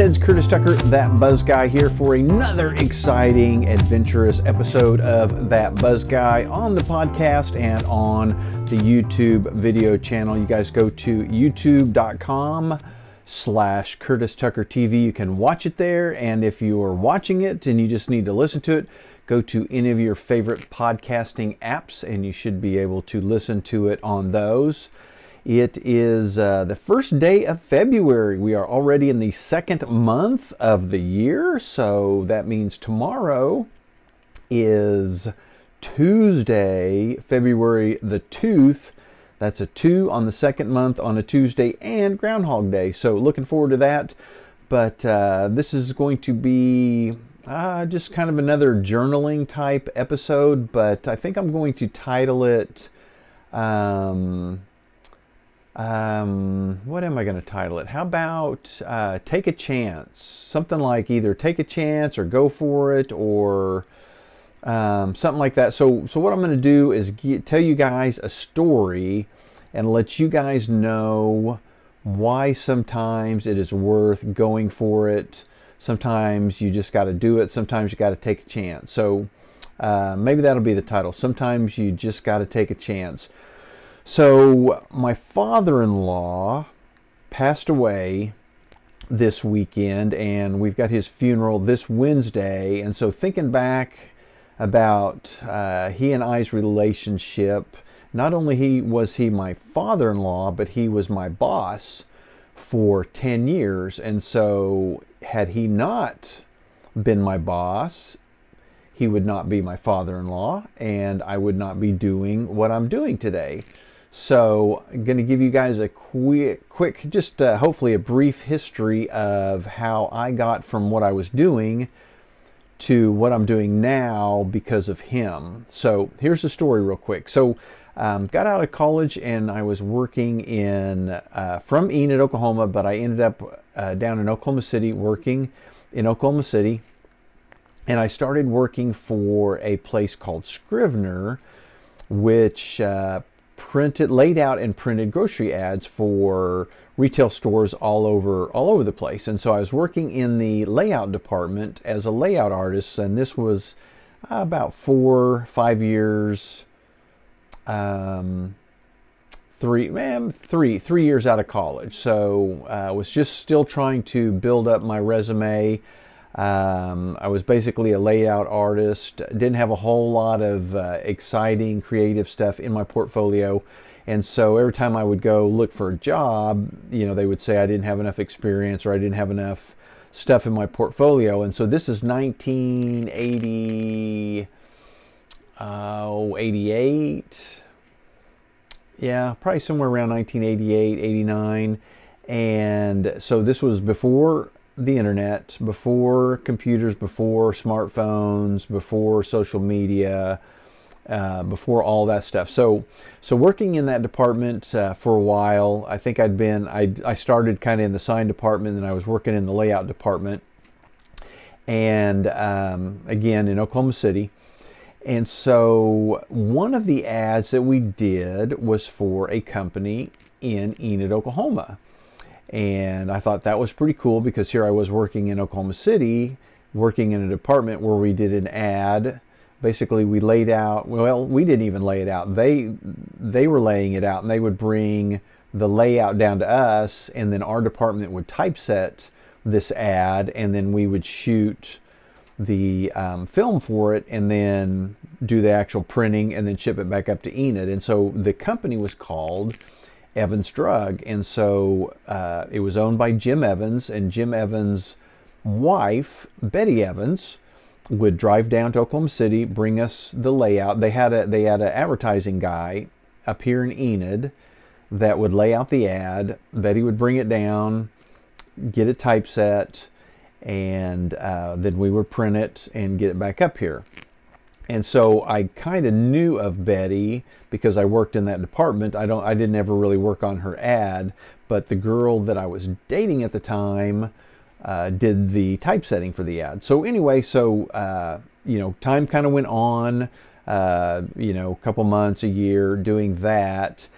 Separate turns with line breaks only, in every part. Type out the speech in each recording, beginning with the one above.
Buzzheads, Curtis Tucker, that Buzz Guy here for another exciting, adventurous episode of That Buzz Guy on the podcast and on the YouTube video channel. You guys go to youtube.com slash Curtis Tucker TV. You can watch it there, and if you are watching it and you just need to listen to it, go to any of your favorite podcasting apps and you should be able to listen to it on those. It is uh, the first day of February. We are already in the second month of the year, so that means tomorrow is Tuesday, February the 2th. That's a 2 on the second month on a Tuesday and Groundhog Day. So looking forward to that. But uh, this is going to be uh, just kind of another journaling type episode, but I think I'm going to title it. Um, um, what am I going to title it? How about uh, Take a Chance? Something like either Take a Chance or Go for It or um, something like that. So, so what I'm going to do is get, tell you guys a story and let you guys know why sometimes it is worth going for it. Sometimes you just got to do it. Sometimes you got to take a chance. So uh, maybe that'll be the title. Sometimes you just got to take a chance. So, my father in law passed away this weekend, and we've got his funeral this Wednesday. And so, thinking back about uh, he and I's relationship, not only he was he my father in law, but he was my boss for 10 years. And so, had he not been my boss, he would not be my father in law, and I would not be doing what I'm doing today. So I'm going to give you guys a quick, quick, just uh, hopefully a brief history of how I got from what I was doing to what I'm doing now because of him. So here's the story real quick. So um, got out of college and I was working in uh, from Enid, Oklahoma, but I ended up uh, down in Oklahoma City working in Oklahoma City. And I started working for a place called Scrivner, which uh, printed, laid out and printed grocery ads for retail stores all over all over the place. And so I was working in the layout department as a layout artist, and this was about four, five years, um, three, man, three, three years out of college. So I uh, was just still trying to build up my resume. Um, I was basically a layout artist, didn't have a whole lot of uh, exciting creative stuff in my portfolio. And so every time I would go look for a job, you know, they would say I didn't have enough experience or I didn't have enough stuff in my portfolio. And so this is 1980, uh, 88. Yeah, probably somewhere around 1988, 89. And so this was before the internet, before computers, before smartphones, before social media, uh, before all that stuff. So, so working in that department uh, for a while, I think I'd been, I, I started kind of in the sign department and I was working in the layout department. And um, again, in Oklahoma City. And so one of the ads that we did was for a company in Enid, Oklahoma. And I thought that was pretty cool because here I was working in Oklahoma City, working in a department where we did an ad. Basically, we laid out, well, we didn't even lay it out. They, they were laying it out and they would bring the layout down to us and then our department would typeset this ad and then we would shoot the um, film for it and then do the actual printing and then ship it back up to Enid. And so the company was called Evans Drug. And so uh, it was owned by Jim Evans, and Jim Evans' wife, Betty Evans, would drive down to Oklahoma City, bring us the layout. They had a they had an advertising guy up here in Enid that would lay out the ad. Betty would bring it down, get it typeset, and uh, then we would print it and get it back up here. And so I kind of knew of Betty because I worked in that department. I don't I didn't ever really work on her ad, but the girl that I was dating at the time uh, did the typesetting for the ad. So anyway, so uh, you know, time kind of went on. Uh, you know, a couple months, a year doing that,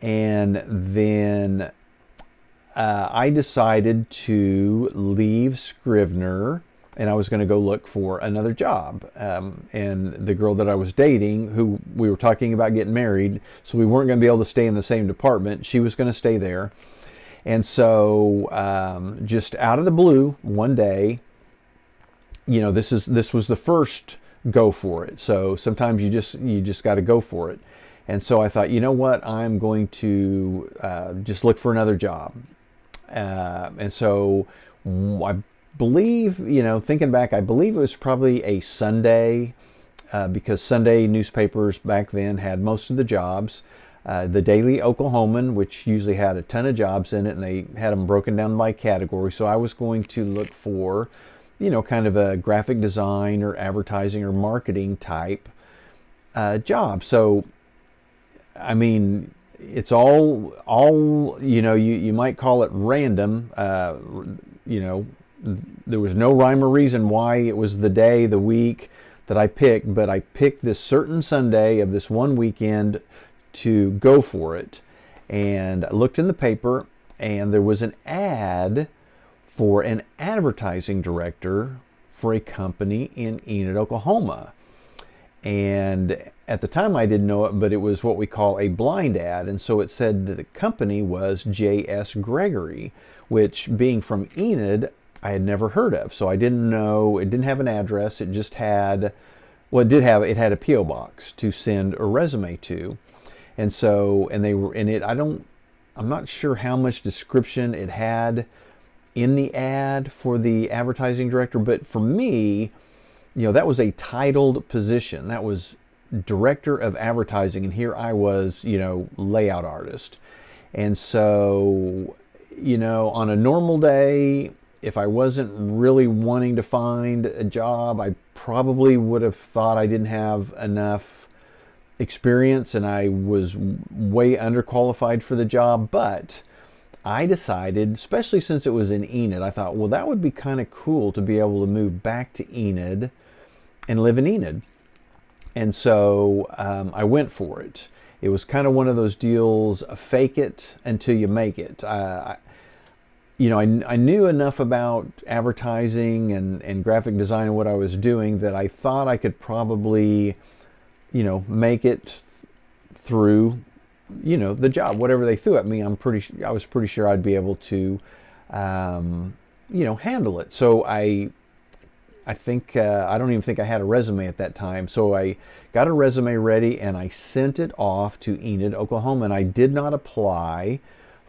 and then uh, I decided to leave Scrivner and I was going to go look for another job. Um, and the girl that I was dating, who we were talking about getting married, so we weren't going to be able to stay in the same department, she was going to stay there. And so, um, just out of the blue, one day, you know, this is this was the first go for it. So sometimes you just you just got to go for it. And so I thought, you know what, I'm going to uh, just look for another job. Uh, and so I believe, you know, thinking back, I believe it was probably a Sunday uh, because Sunday newspapers back then had most of the jobs. Uh, the Daily Oklahoman, which usually had a ton of jobs in it, and they had them broken down by category. So I was going to look for, you know, kind of a graphic design or advertising or marketing type uh, job. So, I mean, it's all all you know. You you might call it random. Uh, you know, there was no rhyme or reason why it was the day, the week that I picked, but I picked this certain Sunday of this one weekend to go for it. And I looked in the paper, and there was an ad for an advertising director for a company in Enid, Oklahoma. And at the time I didn't know it, but it was what we call a blind ad. And so it said that the company was J.S. Gregory, which being from Enid, I had never heard of. So I didn't know, it didn't have an address. It just had, well, it did have, it had a P.O. box to send a resume to. And so, and they were in it, I don't, I'm not sure how much description it had in the ad for the advertising director, but for me, you know, that was a titled position. That was director of advertising, and here I was, you know, layout artist. And so, you know, on a normal day, if I wasn't really wanting to find a job, I probably would have thought I didn't have enough experience and I was way underqualified for the job. But I decided, especially since it was in Enid, I thought, well, that would be kind of cool to be able to move back to Enid and live in Enid. And so um, I went for it. It was kind of one of those deals, fake it until you make it. Uh, you know, I, I knew enough about advertising and, and graphic design and what I was doing that I thought I could probably, you know, make it through, you know, the job. Whatever they threw at me, I'm pretty. I was pretty sure I'd be able to, um, you know, handle it. So I, I think uh, I don't even think I had a resume at that time. So I got a resume ready and I sent it off to Enid, Oklahoma, and I did not apply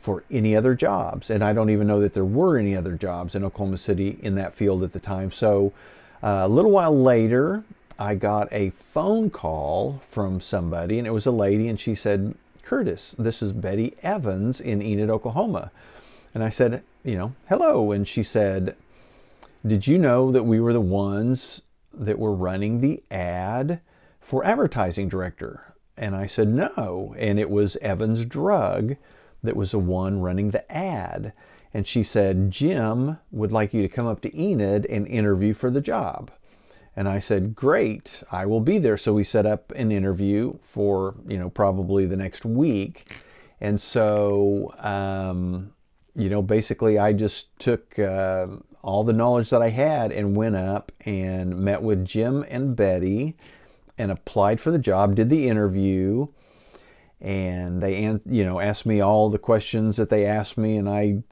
for any other jobs. And I don't even know that there were any other jobs in Oklahoma City in that field at the time. So uh, a little while later, I got a phone call from somebody, and it was a lady, and she said, Curtis, this is Betty Evans in Enid, Oklahoma. And I said, you know, hello. And she said, Did you know that we were the ones that were running the ad for advertising director? And I said, no. And it was Evans Drug that was the one running the ad. And she said, Jim would like you to come up to Enid and interview for the job. And I said, Great, I will be there. So we set up an interview for, you know, probably the next week. And so, um, you know, basically I just took uh, all the knowledge that I had and went up and met with Jim and Betty and applied for the job, did the interview and they you know asked me all the questions that they asked me and I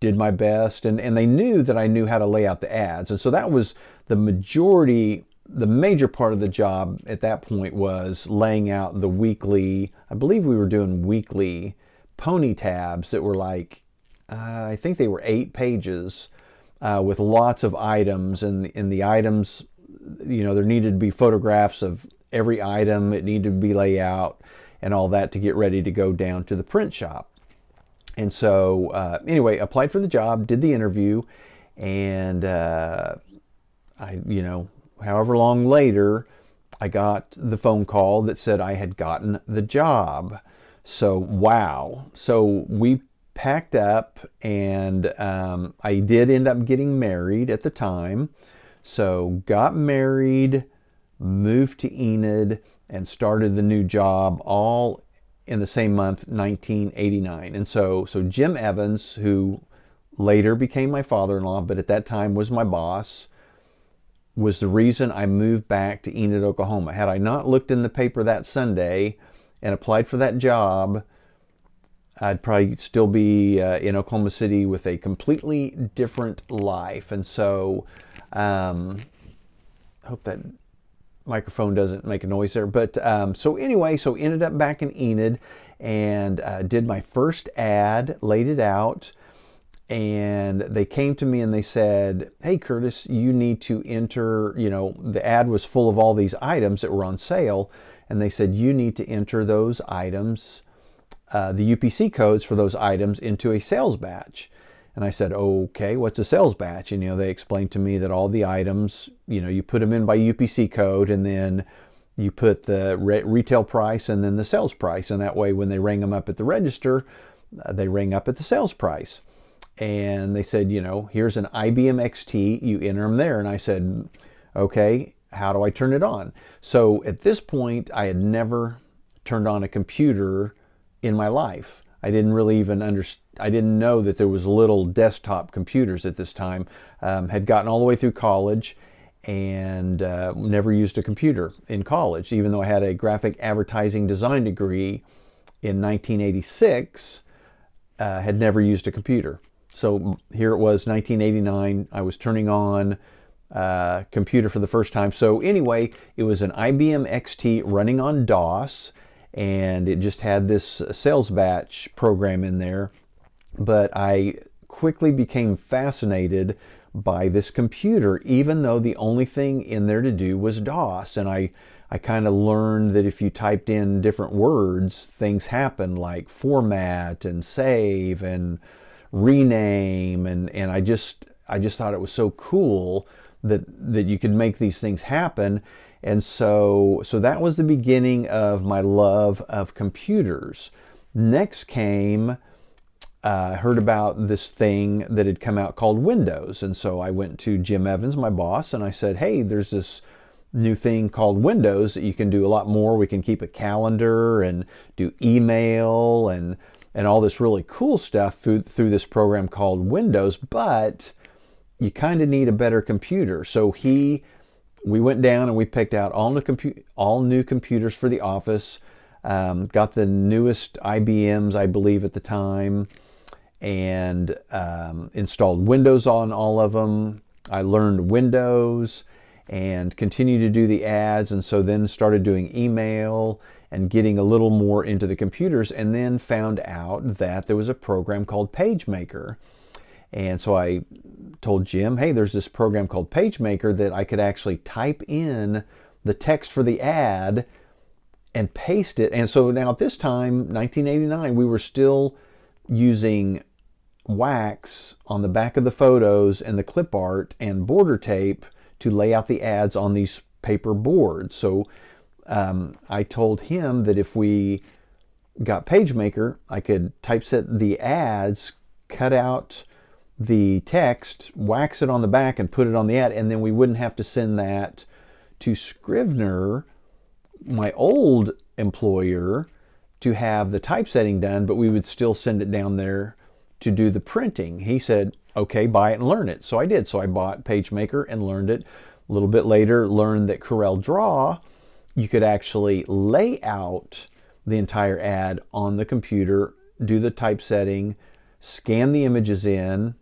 did my best. And, and they knew that I knew how to lay out the ads. And so that was the majority the major part of the job at that point was laying out the weekly I believe we were doing weekly pony tabs that were like uh, I think they were eight pages uh, with lots of items. And in the items you know there needed to be photographs of every item. It needed to be laid out and all that to get ready to go down to the print shop. And so, uh, anyway, applied for the job, did the interview, and uh, I, you know, however long later, I got the phone call that said I had gotten the job. So, wow. So, we packed up, and um, I did end up getting married at the time. So, got married, moved to Enid, and started the new job all in the same month, 1989. And so, so Jim Evans, who later became my father-in-law, but at that time was my boss, was the reason I moved back to Enid, Oklahoma. Had I not looked in the paper that Sunday and applied for that job, I'd probably still be uh, in Oklahoma City with a completely different life. And so, um, I hope that microphone doesn't make a noise there. But um, so anyway, so ended up back in Enid and uh, did my first ad, laid it out, and they came to me and they said, "Hey, Curtis, you need to enter." You know, the ad was full of all these items that were on sale, and they said you need to enter those items, uh, the UPC codes for those items, into a sales batch. And I said, okay, what's a sales batch? And, you know, they explained to me that all the items, you know, you put them in by UPC code and then you put the re- retail price and then the sales price. And that way, when they ring them up at the register, uh, they ring up at the sales price. And they said, you know, here's an IBM XT, you enter them there. And I said, okay, how do I turn it on? So at this point, I had never turned on a computer in my life. I didn't really even understand. I didn't know that there was little desktop computers at this time. Um, had gotten all the way through college and uh, never used a computer in college, even though I had a graphic advertising design degree in 1986. Uh, had never used a computer. So here it was, 1989. I was turning on uh, computer for the first time. So anyway, it was an IBM XT running on DOS and it just had this sales batch program in there. But I quickly became fascinated by this computer, even though the only thing in there to do was DOS. And I, I kind of learned that if you typed in different words, things happen like format and save and rename. And, and I just, I just thought it was so cool that, that you could make these things happen. And so, so that was the beginning of my love of computers. Next came, uh, I heard about this thing that had come out called Windows. And so I went to Jim Evans, my boss, and I said, Hey, there's this new thing called Windows that you can do a lot more. We can keep a calendar and do email and and all this really cool stuff through through this program called Windows, but you kind of need a better computer. So he we went down and we picked out all new, compu- all new computers for the office. Um, got the newest IBMs, I believe, at the time, and um, installed Windows on all of them. I learned Windows and continued to do the ads, and so then started doing email and getting a little more into the computers, and then found out that there was a program called PageMaker. And so I told Jim, hey, there's this program called PageMaker that I could actually type in the text for the ad and paste it. And so now at this time, 1989, we were still using wax on the back of the photos and the clip art and border tape to lay out the ads on these paper boards. So um, I told him that if we got PageMaker, I could typeset the ads, cut out the text, wax it on the back, and put it on the ad, and then we wouldn't have to send that to Scrivner, my old employer, to have the typesetting done, but we would still send it down there to do the printing. He said, okay, buy it and learn it. So I did. So I bought PageMaker and learned it. A little bit later, learned that Corel Draw, you could actually lay out the entire ad on the computer, do the typesetting, scan the images in,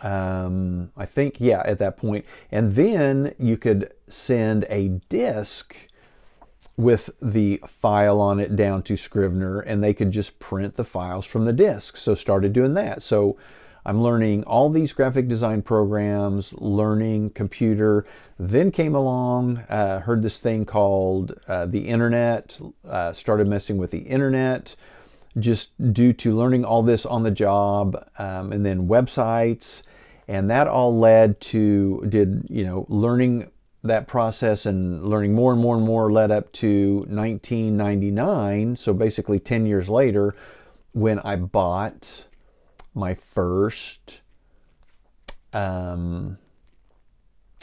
um, I think, yeah, at that point. And then you could send a disk with the file on it down to Scrivner and they could just print the files from the disk. So started doing that. So I'm learning all these graphic design programs, learning computer. Then came along, uh, heard this thing called uh, the internet, uh, started messing with the internet just due to learning all this on the job um, and then websites and that all led to did you know learning that process and learning more and more and more led up to 1999 so basically 10 years later when i bought my first um,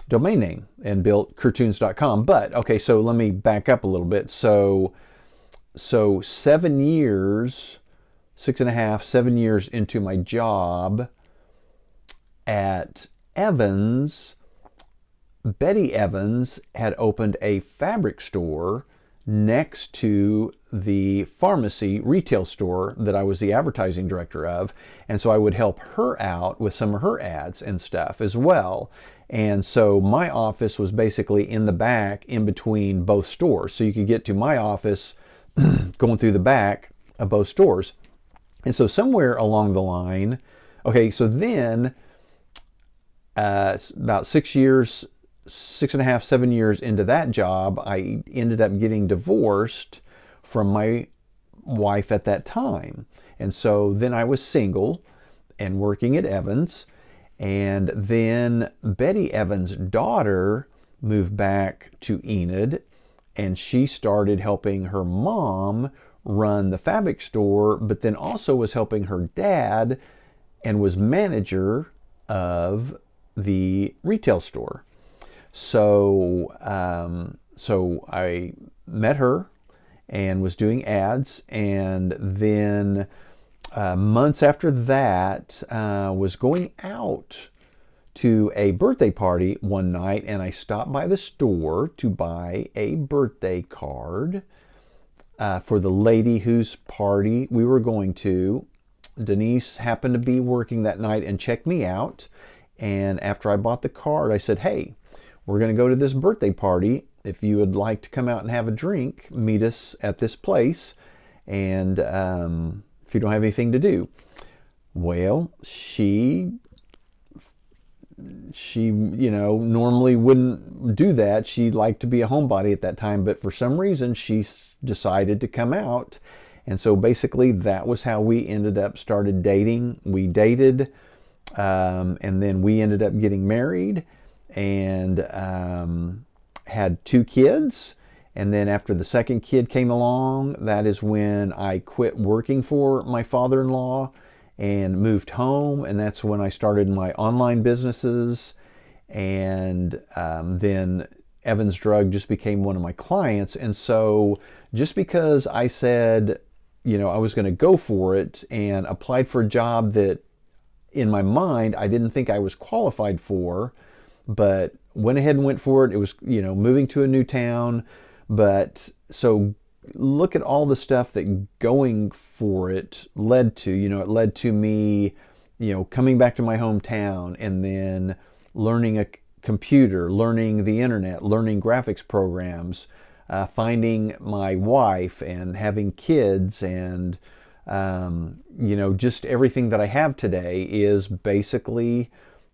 domain name and built curtoons.com but okay so let me back up a little bit. So so seven years, six and a half, seven years into my job at Evans, Betty Evans had opened a fabric store next to the pharmacy retail store that I was the advertising director of. And so I would help her out with some of her ads and stuff as well. And so my office was basically in the back in between both stores. So you could get to my office going through the back of both stores. And so somewhere along the line, okay, so then uh, about six years six and a half, seven years into that job, I ended up getting divorced from my wife at that time. And so then I was single and working at Evans. And then Betty Evans' daughter moved back to Enid and she started helping her mom run the fabric store, but then also was helping her dad and was manager of the retail store. So, um, so I met her and was doing ads, and then uh, months after that, uh, was going out to a birthday party one night, and I stopped by the store to buy a birthday card uh, for the lady whose party we were going to. Denise happened to be working that night and checked me out. And after I bought the card, I said, Hey, we're going to go to this birthday party. If you would like to come out and have a drink, meet us at this place. And um, if you don't have anything to do, well, she she you know normally wouldn't do that. She liked to be a homebody at that time but for some reason she decided to come out. And so basically that was how we ended up started dating. We dated um, and then we ended up getting married and um, had two kids. And then after the second kid came along, that is when I quit working for my father in law and moved home. And that's when I started my online businesses. And um, then Evans Drug just became one of my clients. And so just because I said, you know, I was going to go for it and applied for a job that in my mind I didn't think I was qualified for, but went ahead and went for it. It was, you know, moving to a new town. But so look at all the stuff that going for it led to. You know, it led to me, you know, coming back to my hometown and then learning a computer, learning the internet, learning graphics programs, uh, finding my wife and having kids and, um, you know, just everything that I have today is basically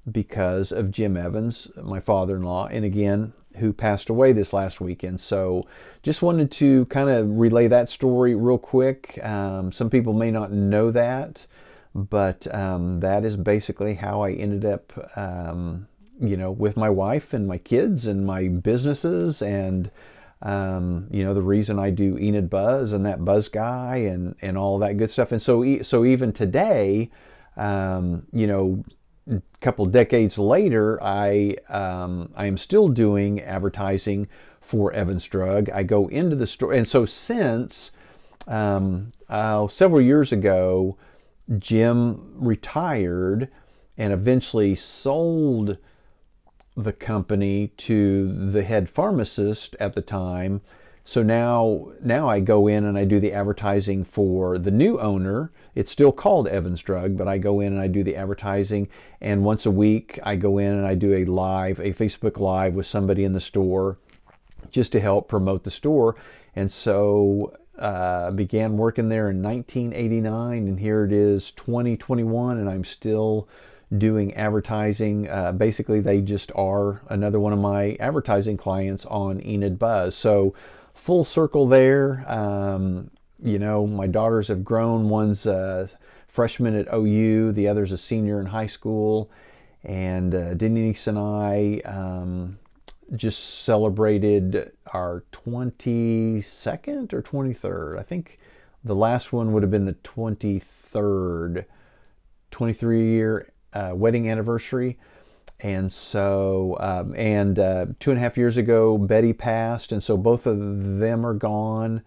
because of Jim Evans, my father in law, and again, who passed away this last weekend. So just wanted to kind of relay that story real quick. Um, some people may not know that, but um, that is basically how I ended up, um, you know, with my wife and my kids and my businesses and. Um, you know the reason I do Enid Buzz and that Buzz guy and and all that good stuff. And so so even today, um, you know, a couple decades later, I um, I am still doing advertising for Evans Drug. I go into the store, and so since um, uh, several years ago, Jim retired and eventually sold the company to the head pharmacist at the time so now, now I go in and I do the advertising for the new owner. It's still called Evans Drug, but I go in and I do the advertising. And once a week, I go in and I do a live, a Facebook Live with somebody in the store just to help promote the store. And so uh, began working there in 1989, and here it is 2021, and I'm still doing advertising. Uh, basically, they just are another one of my advertising clients on Enid Buzz. So full circle there. Um, you know, my daughters have grown. One's a freshman at OU, the other's a senior in high school. And uh, Denise and I um, just celebrated our 22nd or 23rd. I think the last one would have been the 23rd, 23 year uh, wedding anniversary. And so, um, and uh, two and a half years ago, Betty passed, and so both of them are gone.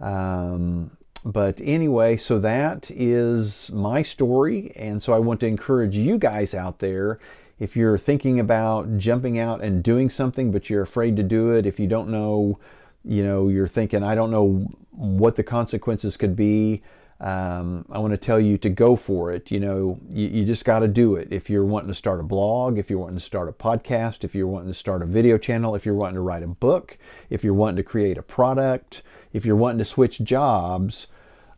Um, but anyway, so that is my story. And so I want to encourage you guys out there if you're thinking about jumping out and doing something, but you're afraid to do it, if you don't know, you know, you're thinking, I don't know what the consequences could be. Um, I want to tell you to go for it. You know, you, you just got to do it. If you're wanting to start a blog, if you're wanting to start a podcast, if you're wanting to start a video channel, if you're wanting to write a book, if you're wanting to create a product, if you're wanting to switch jobs,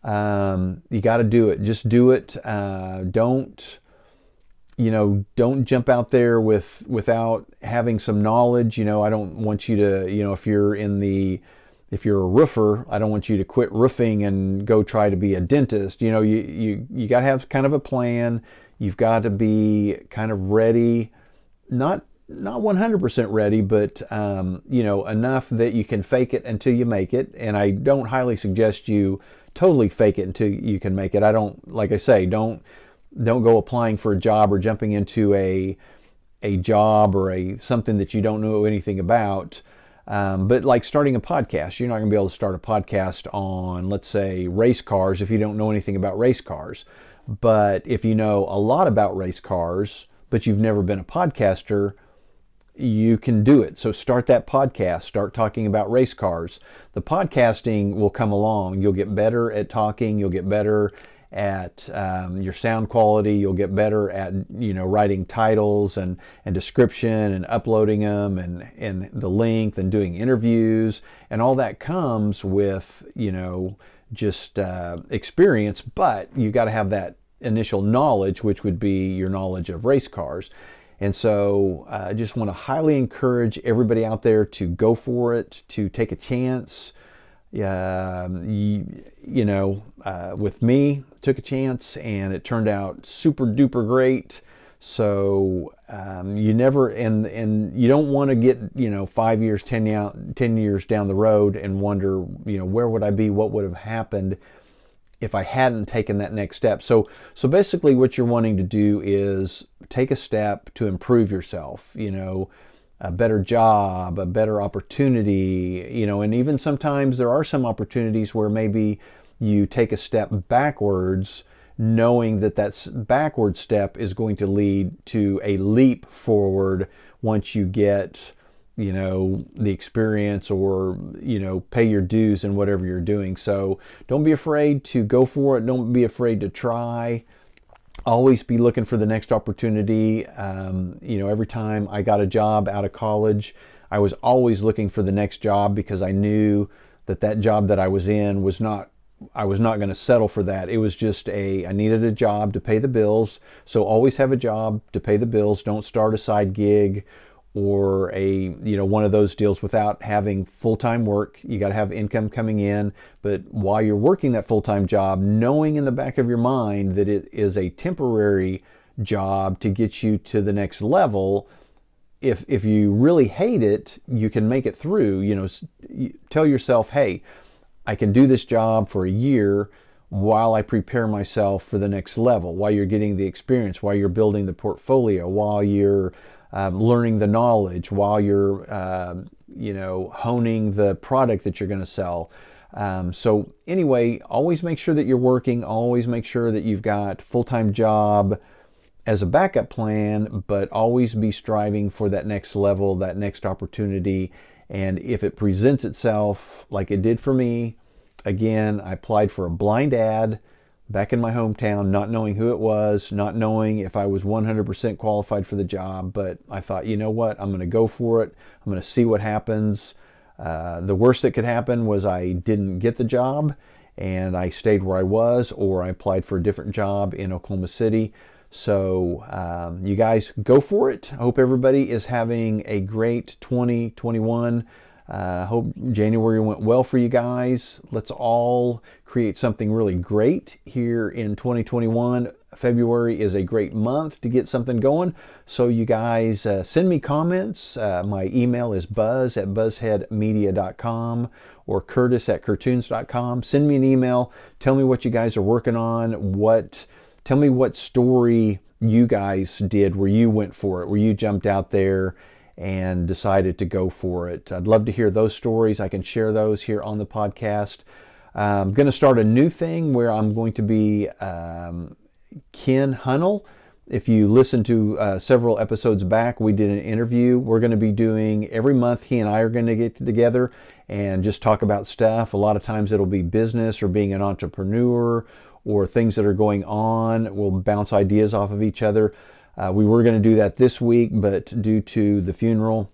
um, you got to do it. Just do it. Uh, don't you know don't jump out there with without having some knowledge you know i don't want you to you know if you're in the if you're a roofer i don't want you to quit roofing and go try to be a dentist. You know you you, you got to have kind of a plan. You've got to be kind of ready not not 100% ready but um, you know enough that you can fake it until you make it. And i don't highly suggest you totally fake it until you can make it. I don't like i say don't don't go applying for a job or jumping into a a job or a something that you don't know anything about. Um, but like starting a podcast, you're not going to be able to start a podcast on, let's say, race cars if you don't know anything about race cars. But if you know a lot about race cars, but you've never been a podcaster, you can do it. So start that podcast, start talking about race cars. The podcasting will come along. You'll get better at talking, you'll get better at um, your sound quality. You'll get better at you know writing titles and, and description and uploading them and, and the length and doing interviews and all that comes with you know just uh, experience. But you got to have that initial knowledge, which would be your knowledge of race cars. And so uh, I just want to highly encourage everybody out there to go for it, to take a chance. Uh, you, you know, uh, with me, took a chance and it turned out super duper great. So um, you never and and you don't want to get you know five years, 10, 10 years down the road and wonder you know where would I be, what would have happened if I hadn't taken that next step. So so basically, what you're wanting to do is take a step to improve yourself. You know, a better job, a better opportunity. You know, and even sometimes there are some opportunities where maybe you take a step backwards knowing that that backward step is going to lead to a leap forward once you get you know the experience or you know pay your dues in whatever you're doing. So don't be afraid to go for it. Don't be afraid to try. Always be looking for the next opportunity. Um, you know every time i got a job out of college i was always looking for the next job because i knew that that job that i was in was not I was not going to settle for that. It was just a, I needed a job to pay the bills. So always have a job to pay the bills. Don't start a side gig or a, you know, one of those deals without having full-time work. You got to have income coming in. But while you're working that full-time job, knowing in the back of your mind that it is a temporary job to get you to the next level, if, if you really hate it, you can make it through, you know, tell yourself, hey, I can do this job for a year while I prepare myself for the next level, while you're getting the experience, while you're building the portfolio, while you're um, learning the knowledge, while you're, uh, you know, honing the product that you're going to sell. Um, so anyway, always make sure that you're working. Always make sure that you've got full-time job as a backup plan, but always be striving for that next level, that next opportunity, and if it presents itself like it did for me, again, I applied for a blind ad back in my hometown, not knowing who it was, not knowing if I was 100% qualified for the job. But I thought, you know what? I'm going to go for it. I'm going to see what happens. Uh, the worst that could happen was I didn't get the job and I stayed where I was, or I applied for a different job in Oklahoma City. So, um, you guys go for it. I hope everybody is having a great 2021. I uh, hope January went well for you guys. Let's all create something really great here in 2021. February is a great month to get something going. So, you guys uh, send me comments. Uh, my email is buzz at buzzheadmedia.com or curtis at curtoons.com. Send me an email. Tell me what you guys are working on, what Tell me what story you guys did where you went for it, where you jumped out there and decided to go for it. I'd love to hear those stories. I can share those here on the podcast. I'm going to start a new thing where I'm going to be um, Ken Hunnell. If you listen to uh, several episodes back, we did an interview. We're going to be doing every month, he and I are going to get together and just talk about stuff. A lot of times it'll be business or being an entrepreneur or things that are going on. We'll bounce ideas off of each other. Uh, we were going to do that this week, but due to the funeral,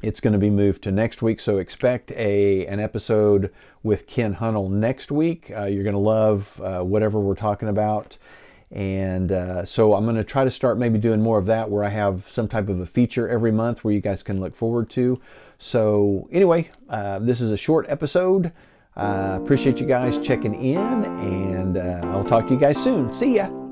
it's going to be moved to next week. So expect a an episode with Ken Hunnell next week. Uh, you're going to love uh, whatever we're talking about. And uh, so I'm going to try to start maybe doing more of that where I have some type of a feature every month where you guys can look forward to. So, anyway, uh, this is a short episode. Uh, appreciate you guys checking in, and uh, I'll talk to you guys soon. See ya.